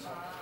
So